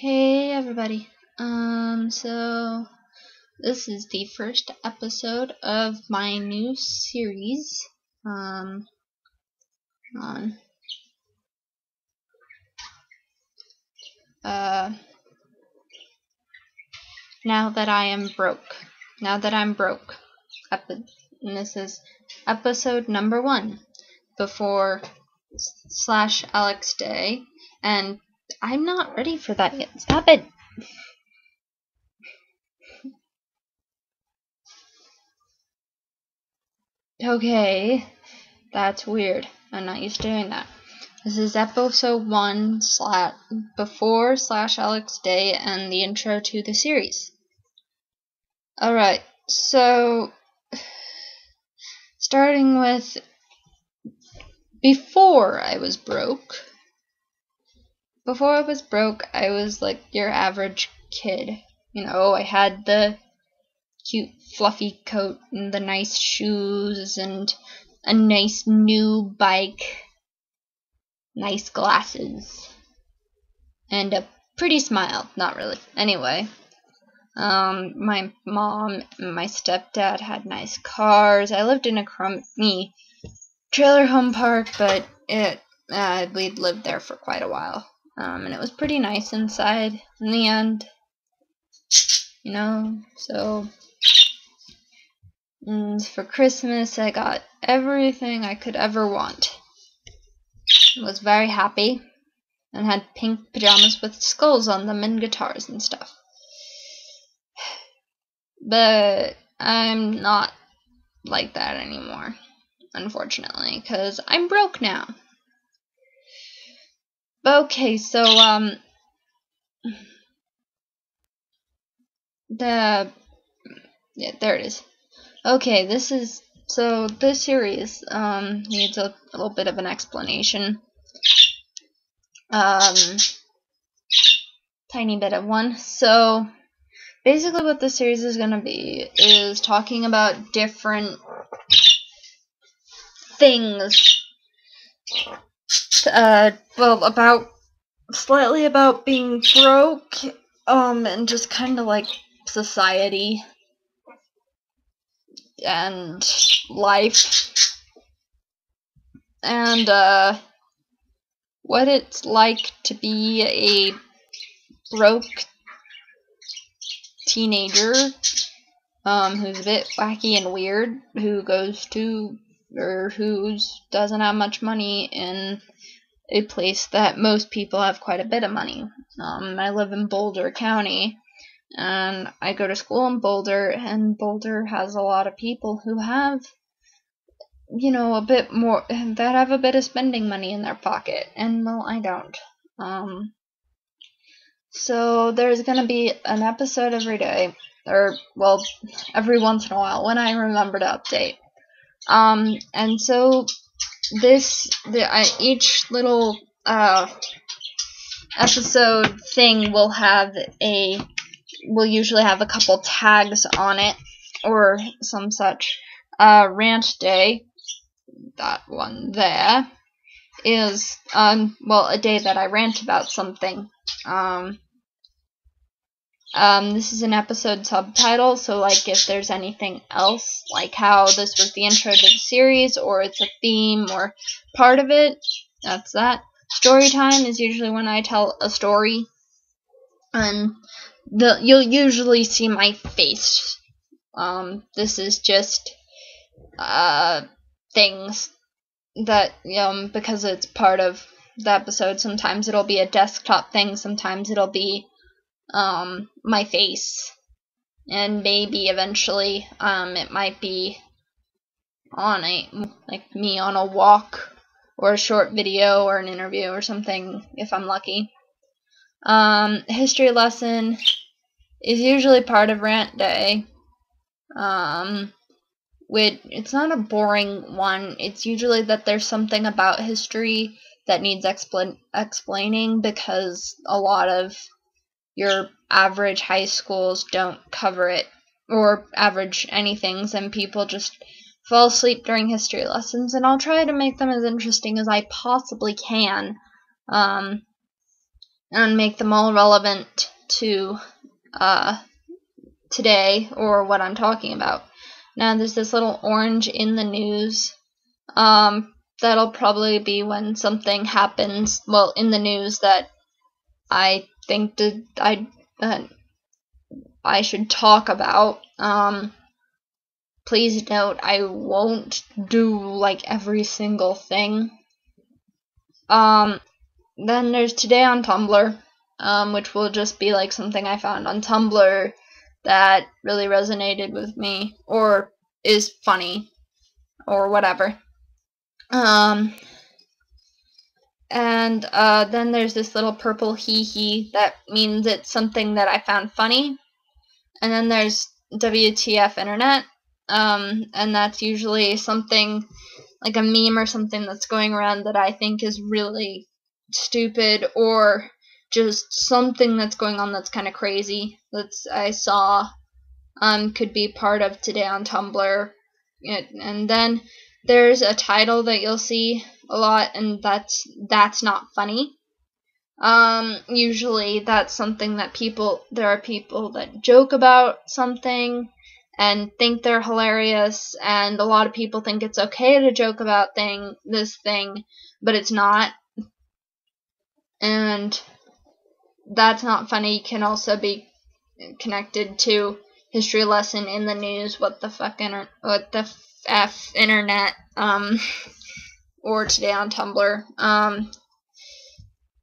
Hey everybody. Um so this is the first episode of my new series. Um on uh now that I am broke. Now that I'm broke. Epi- this is episode number 1 before slash Alex Day and I'm not ready for that yet. Stop it. Okay, that's weird. I'm not used to doing that. This is episode one slash before slash Alex Day and the intro to the series. Alright, so starting with before I was broke. Before I was broke, I was like your average kid. You know, I had the cute fluffy coat and the nice shoes and a nice new bike, nice glasses, and a pretty smile. Not really. Anyway, um, my mom and my stepdad had nice cars. I lived in a crummy trailer home park, but it uh, we'd lived there for quite a while. Um, and it was pretty nice inside in the end. You know, so and for Christmas I got everything I could ever want. I was very happy and had pink pajamas with skulls on them and guitars and stuff. But I'm not like that anymore, unfortunately, because I'm broke now. Okay, so um the yeah, there it is. Okay, this is so this series um needs a, a little bit of an explanation. Um tiny bit of one. So basically what this series is going to be is talking about different things uh, well, about slightly about being broke, um, and just kind of like society and life, and uh, what it's like to be a broke teenager, um, who's a bit wacky and weird, who goes to or who doesn't have much money in a place that most people have quite a bit of money. Um, I live in Boulder County, and I go to school in Boulder, and Boulder has a lot of people who have, you know, a bit more, that have a bit of spending money in their pocket, and well, I don't. Um, so there's gonna be an episode every day, or, well, every once in a while, when I remember to update. Um, and so this, the, uh, each little, uh, episode thing will have a, will usually have a couple tags on it, or some such. Uh, rant day, that one there, is, um, well, a day that I rant about something. Um, um, this is an episode subtitle, so like if there's anything else, like how this was the intro to the series, or it's a theme, or part of it, that's that. Story time is usually when I tell a story, and the you'll usually see my face. Um, this is just uh things that um because it's part of the episode. Sometimes it'll be a desktop thing. Sometimes it'll be um, my face. And maybe eventually um, it might be on a like me on a walk or a short video or an interview or something if I'm lucky. Um, history lesson is usually part of rant day. Um, with it's not a boring one. It's usually that there's something about history that needs expl- explaining because a lot of your average high schools don't cover it, or average anythings, and people just fall asleep during history lessons. And I'll try to make them as interesting as I possibly can. Um, and make them all relevant to uh, today or what I'm talking about. Now there's this little orange in the news. Um, that'll probably be when something happens. Well, in the news that I think that I uh, I should talk about. Um, please note I won't do like every single thing. Um, then there's today on Tumblr, um, which will just be like something I found on Tumblr that really resonated with me or is funny or whatever. Um, and uh, then there's this little purple hee hee that means it's something that I found funny. And then there's WTF Internet, um, and that's usually something like a meme or something that's going around that I think is really stupid or just something that's going on that's kind of crazy that I saw um, could be part of today on Tumblr. And then there's a title that you'll see a lot, and that's that's not funny. Um, usually that's something that people there are people that joke about something and think they're hilarious, and a lot of people think it's okay to joke about thing this thing, but it's not. And that's not funny can also be connected to history lesson in the news. What the fuck inter- what the f internet um or today on Tumblr. Um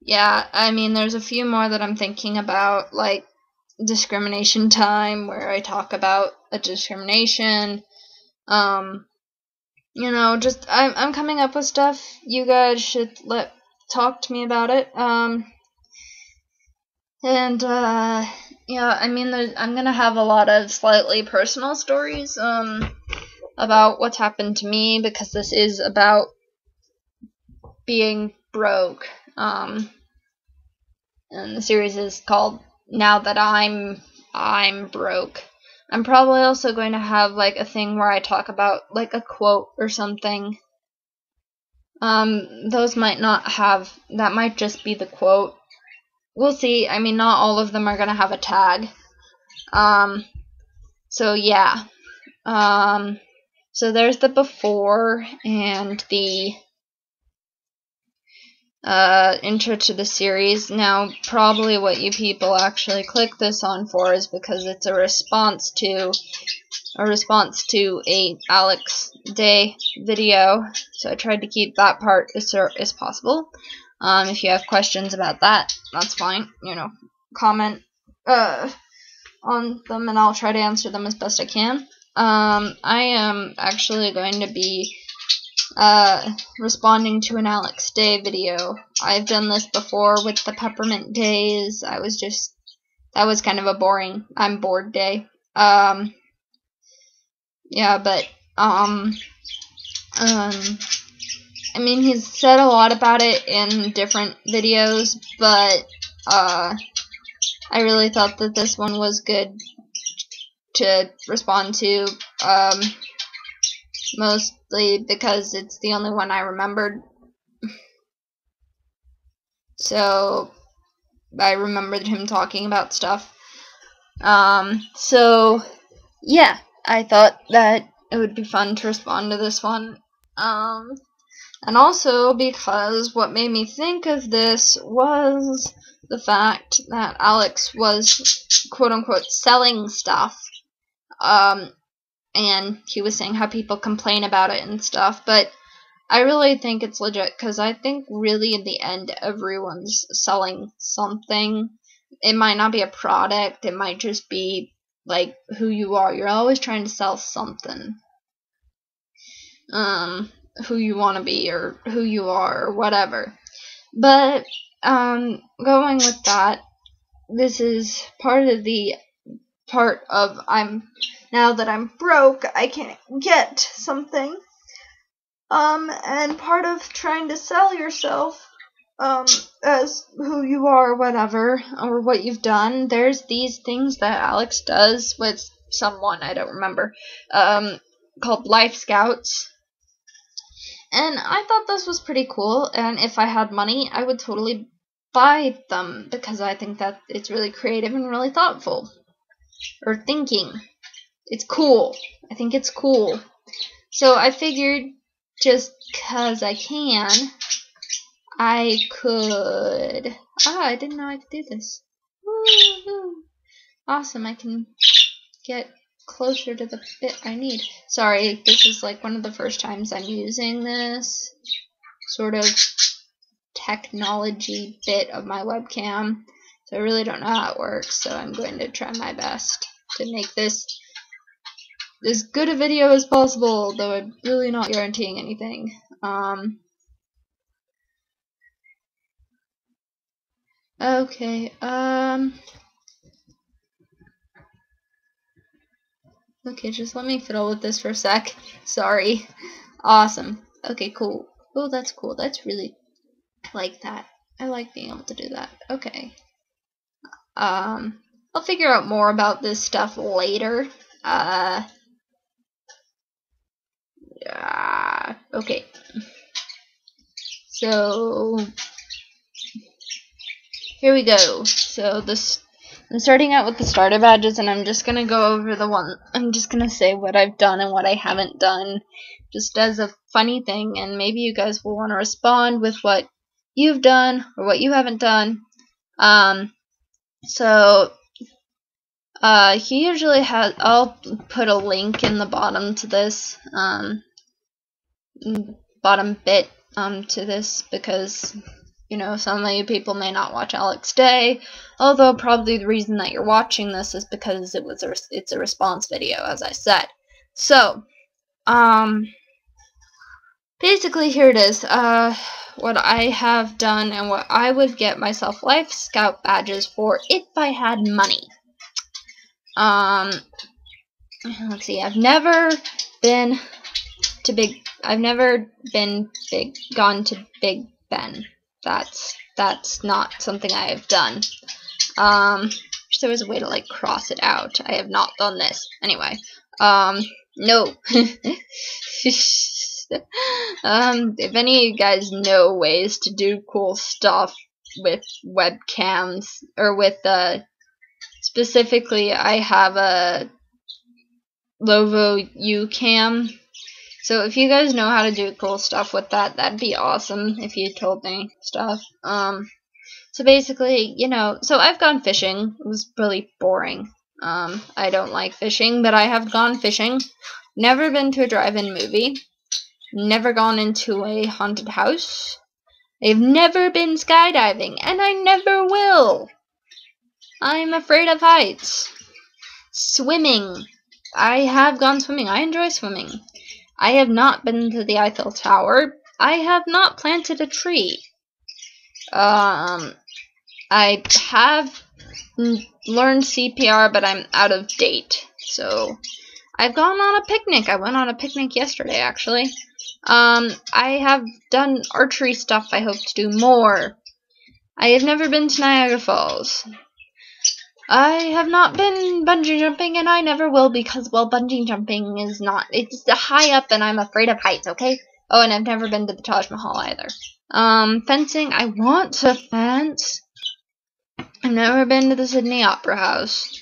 yeah, I mean there's a few more that I'm thinking about like discrimination time where I talk about a discrimination. Um you know, just I'm I'm coming up with stuff. You guys should let talk to me about it. Um and uh yeah, I mean, I'm gonna have a lot of slightly personal stories um, about what's happened to me because this is about being broke. Um, and the series is called "Now That I'm I'm Broke." I'm probably also going to have like a thing where I talk about like a quote or something. Um, those might not have that might just be the quote we'll see. I mean, not all of them are gonna have a tag. Um, so yeah. Um, so there's the before and the uh, intro to the series. Now, probably what you people actually click this on for is because it's a response to a response to a Alex Day video. So I tried to keep that part as, as possible. Um, if you have questions about that, that's fine. You know, comment uh, on them and I'll try to answer them as best I can. Um, I am actually going to be uh, responding to an Alex Day video. I've done this before with the Peppermint Days. I was just, that was kind of a boring, I'm bored day. Um, yeah, but, um, um, I mean, he's said a lot about it in different videos, but uh, I really thought that this one was good to respond to, um, mostly because it's the only one I remembered. So, I remembered him talking about stuff. Um, so, yeah, I thought that it would be fun to respond to this one. Um, and also because what made me think of this was the fact that Alex was quote unquote selling stuff. Um, and he was saying how people complain about it and stuff, but I really think it's legit because I think really in the end everyone's selling something. It might not be a product, it might just be like who you are. You're always trying to sell something. Um, who you want to be or who you are or whatever. But um, going with that, this is part of the part of I'm now that I'm broke, I can't get something. Um, and part of trying to sell yourself um, as who you are, whatever, or what you've done. There's these things that Alex does with someone I don't remember, um, called Life Scouts, and I thought this was pretty cool, and if I had money, I would totally buy them because I think that it's really creative and really thoughtful. Or thinking. It's cool. I think it's cool. So I figured just because I can, I could. Ah, I didn't know I could do this. Awesome, I can get closer to the bit I need. Sorry, this is like one of the first times I'm using this sort of technology bit of my webcam. So I really don't know how it works, so I'm going to try my best to make this as good a video as possible, though I'm really not guaranteeing anything. Um, okay, um... Okay, just let me fiddle with this for a sec. Sorry. Awesome. Okay, cool. Oh, that's cool. That's really like that. I like being able to do that. Okay. Um, I'll figure out more about this stuff later. Uh, yeah, okay. So, here we go. So, this I'm starting out with the starter badges, and I'm just gonna go over the one. I'm just gonna say what I've done and what I haven't done, just as a funny thing, and maybe you guys will want to respond with what you've done or what you haven't done. Um, so uh, he usually has. I'll put a link in the bottom to this um, bottom bit um, to this because you know, some of you people may not watch Alex Day, although probably the reason that you're watching this is because it was a, it's a response video, as I said. So, um, basically here it is. Uh, what I have done and what I would get myself Life Scout badges for if I had money. Um, let's see. I've never been to Big. I've never been big. Gone to Big Ben that's that's not something I have done. Um, there was a way to like cross it out. I have not done this. Anyway, um, no. um, if any of you guys know ways to do cool stuff with webcams or with uh, specifically, I have a Lovo UCam so if you guys know how to do cool stuff with that, that'd be awesome if you told me stuff. Um, so basically, you know, so I've gone fishing. It was really boring. Um, I don't like fishing, but I have gone fishing. Never been to a drive-in movie. Never gone into a haunted house. I've never been skydiving, and I never will. I'm afraid of heights. Swimming. I have gone swimming. I enjoy swimming. I have not been to the Eiffel Tower. I have not planted a tree. Um, I have learned CPR, but I'm out of date. So, I've gone on a picnic. I went on a picnic yesterday, actually. Um, I have done archery stuff. I hope to do more. I have never been to Niagara Falls. I have not been bungee jumping, and I never will because, well, bungee jumping is not. It's high up, and I'm afraid of heights, okay? Oh, and I've never been to the Taj Mahal either. Um, fencing, I want to fence. I've never been to the Sydney Opera House.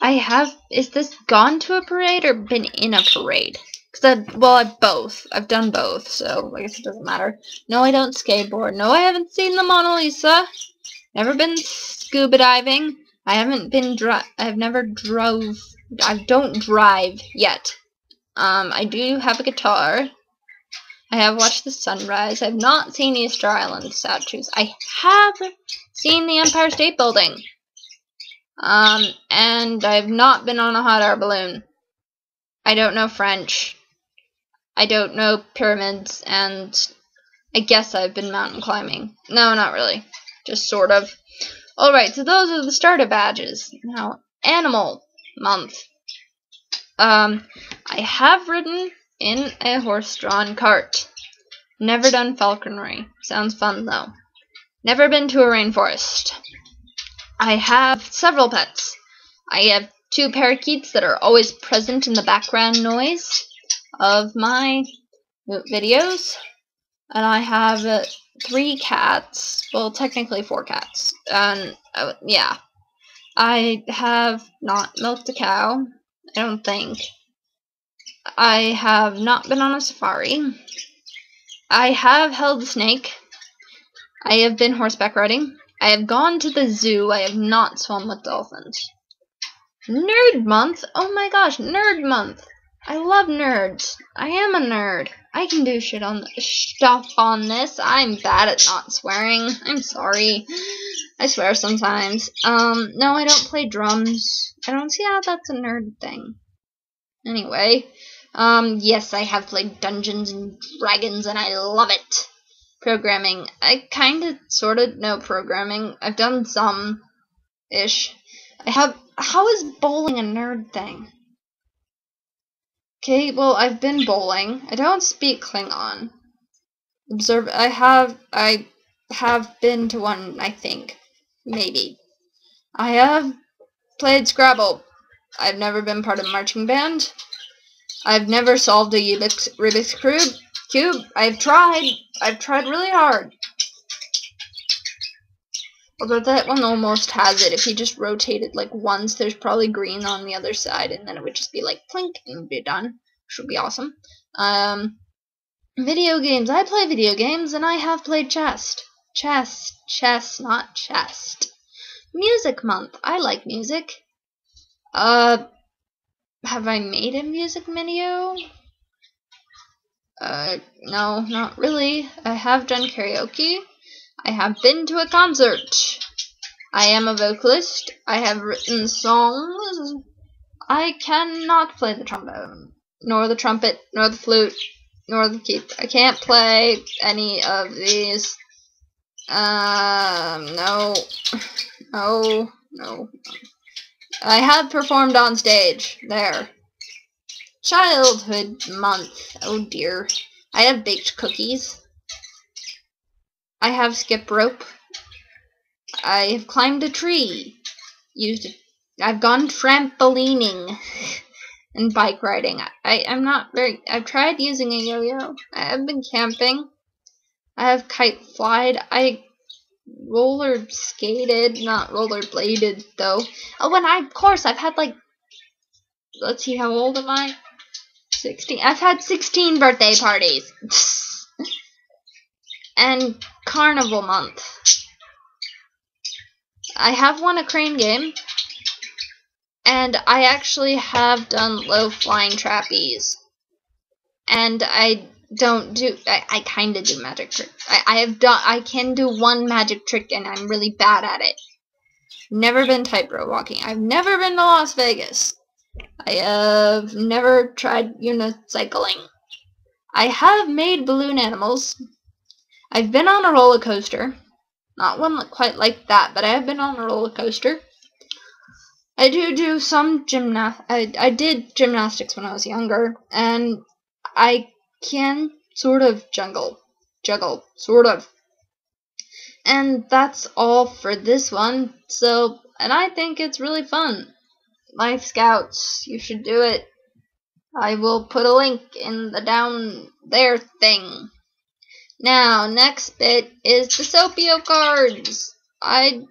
I have. Is this gone to a parade or been in a parade? Cause I, well, I've both. I've done both, so I guess it doesn't matter. No, I don't skateboard. No, I haven't seen the Mona Lisa. Never been scuba diving. I haven't been dri I've never drove. I don't drive yet. Um, I do have a guitar. I have watched the sunrise. I've not seen Easter Island statues. I have seen the Empire State Building. Um, and I've not been on a hot air balloon. I don't know French. I don't know pyramids, and I guess I've been mountain climbing. No, not really. Just sort of. Alright, so those are the starter badges. Now, Animal Month. Um, I have ridden in a horse-drawn cart. Never done falconry. Sounds fun, though. Never been to a rainforest. I have several pets. I have two parakeets that are always present in the background noise of my videos. And I have uh, three cats. Well, technically four cats. And uh, yeah, I have not milked a cow. I don't think. I have not been on a safari. I have held a snake. I have been horseback riding. I have gone to the zoo. I have not swum with dolphins. Nerd month? Oh my gosh, nerd month. I love nerds. I am a nerd. I can do shit on stuff on this. I'm bad at not swearing. I'm sorry. I swear sometimes. Um, no, I don't play drums. I don't see how that's a nerd thing. Anyway, um, yes, I have played Dungeons and Dragons and I love it. Programming. I kinda, sorta know programming. I've done some ish. I have. How is bowling a nerd thing? Okay, well, I've been bowling. I don't speak Klingon. Observe. I have. I have been to one. I think, maybe. I have played Scrabble. I've never been part of a marching band. I've never solved a Rubik's, Rubik's. Cube. I've tried. I've tried really hard. Although that one almost has it. If you just rotated like once, there's probably green on the other side, and then it would just be like plink and be done. Which would be awesome. Um, video games. I play video games, and I have played chess. Chess. Chess, not chest. Music month. I like music. Uh, have I made a music video? Uh, no, not really. I have done karaoke. I have been to a concert. I am a vocalist. I have written songs. I cannot play the trombone, nor the trumpet, nor the flute, nor the keep. I can't play any of these. Um, no. No, no. I have performed on stage. There. Childhood month. Oh dear. I have baked cookies. I have skip rope. I have climbed a tree. Used it. I've gone trampolining and bike riding. I, I'm not very. I've tried using a yo-yo. I have been camping. I have kite flied. I roller skated, not roller bladed though. Oh, and I, of course, I've had like. Let's see, how old am I? 16. I've had 16 birthday parties. and Carnival Month. I have won a crane game, and I actually have done low flying trapeze. And I don't do, I, I kinda do magic tricks. I, I have done, I can do one magic trick and I'm really bad at it. Never been tightrope walking. I've never been to Las Vegas. I have never tried unicycling. I have made balloon animals. I've been on a roller coaster. Not one quite like that, but I have been on a roller coaster. I do do some gymnast. I, I did gymnastics when I was younger, and I can sort of juggle. Juggle, sort of. And that's all for this one. So, and I think it's really fun. Life Scouts, you should do it. I will put a link in the down there thing. Now, next bit is the Sopio cards. I'd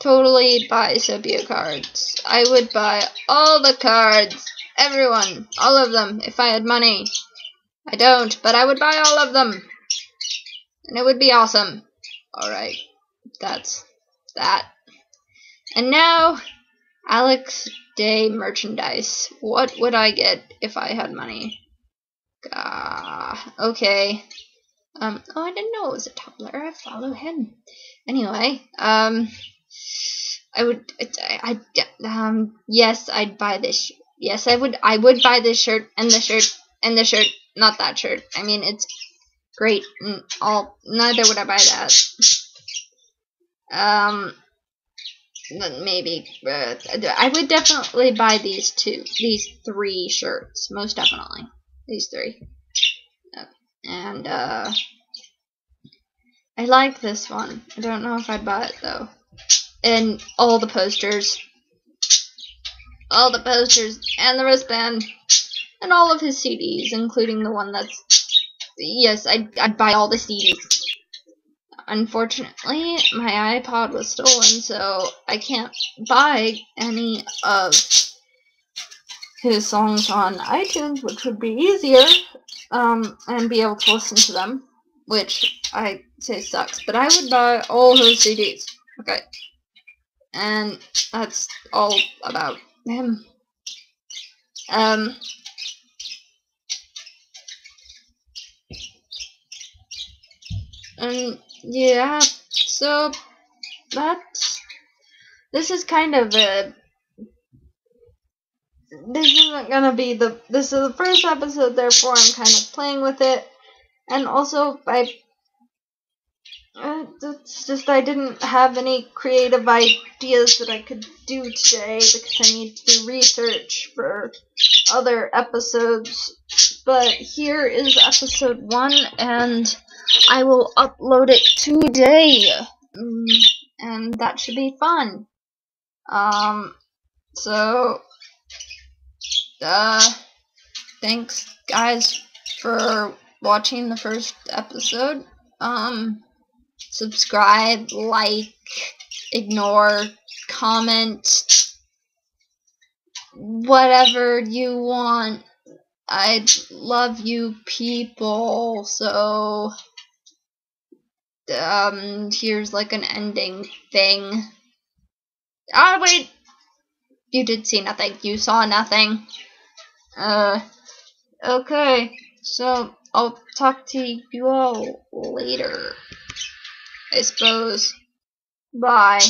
totally buy Sopio cards. I would buy all the cards. Everyone. All of them. If I had money. I don't, but I would buy all of them. And it would be awesome. Alright. That's that. And now, Alex Day merchandise. What would I get if I had money? Ah, okay. Um, oh, I didn't know it was a Tumblr. I follow him. Anyway, um, I would, I, I, um, yes, I'd buy this. Yes, I would, I would buy this shirt and the shirt and the shirt. Not that shirt. I mean, it's great. And All neither would I buy that. Um, maybe uh, I would definitely buy these two, these three shirts, most definitely. These three. And, uh, I like this one. I don't know if I'd buy it, though. And all the posters. All the posters, and the wristband, and all of his CDs, including the one that's... Yes, I'd, I'd buy all the CDs. unfortunately, my iPod was stolen, so I can't buy any of his songs on iTunes, which would be easier, um, and be able to listen to them, which I say sucks. But I would buy all his CDs. Okay. And that's all about him. Um, and yeah, so that's this is kind of a this isn't gonna be the this is the first episode, therefore I'm kind of playing with it, and also I uh, it's just I didn't have any creative ideas that I could do today because I need to do research for other episodes. But here is episode one, and I will upload it today, mm, and that should be fun. Um, so uh, thanks guys for watching the first episode. Um, subscribe, like, ignore, comment, whatever you want. I love you people, so um here's like an ending thing. Ah wait. You did see nothing. You saw nothing. Uh, okay. So, I'll talk to you all later. I suppose. Bye.